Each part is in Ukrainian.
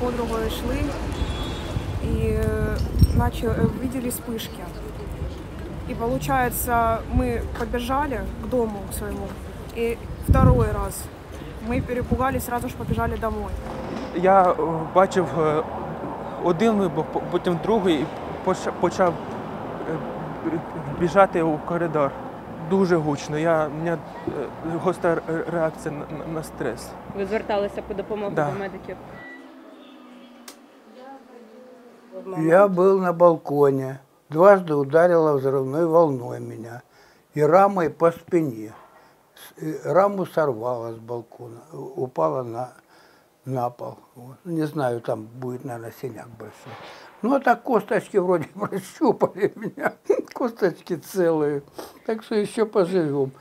подругою йшли і е, наче е, видели вспышки. И получается, мы побежали к дому своему, и второй раз ми перепугались, одразу ж побіжали домой. Я е, бачив один вибух, потім другий, і почав біжати у коридор. Дуже гучно. Я, У мене гостра реакція на стрес. Ви зверталися по допомогу да. до медиків? Я был на балконе. Дважды ударило взрывной волной меня. И рамой по спине. И Раму сорвало с балкона. Упала на, на пол. Вот. Не знаю, там будет, наверное, синяк большой. Ну, а так косточки вроде прощупали меня. Косточки целые. Так что еще поживем.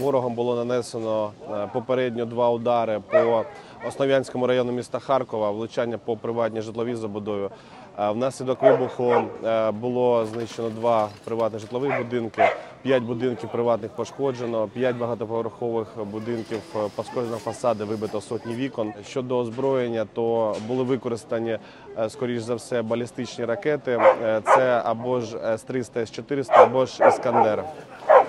Ворогом було нанесено е, попередньо два удари по Основ'янському району міста Харкова, влучання по приватній житловій забудові. Е, Внаслідок вибуху е, було знищено два приватних житлових будинки, п'ять будинків приватних пошкоджено, п'ять багатоповерхових будинків пошкоджено фасади, вибито сотні вікон. Щодо озброєння, то були використані, скоріш за все, балістичні ракети. Це або ж С-300, С-400, або ж Іскандер.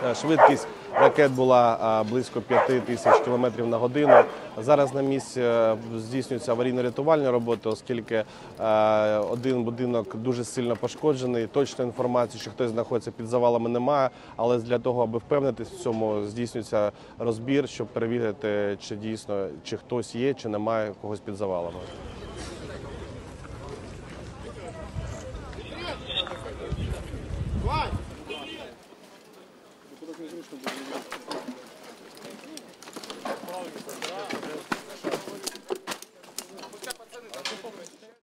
Е, Швидкість ракет була близько 5 тисяч кілометрів на годину. Зараз на місці е, здійснюються аварійно-рятувальні роботи, оскільки е, один будинок дуже сильно пошкоджений. Точної інформації, що хтось знаходиться під завалами, немає. Але для того, аби впевнитись в цьому, здійснюється розбір, щоб перевірити, чи дійсно чи хтось є, чи немає когось під завалами. слышно будет.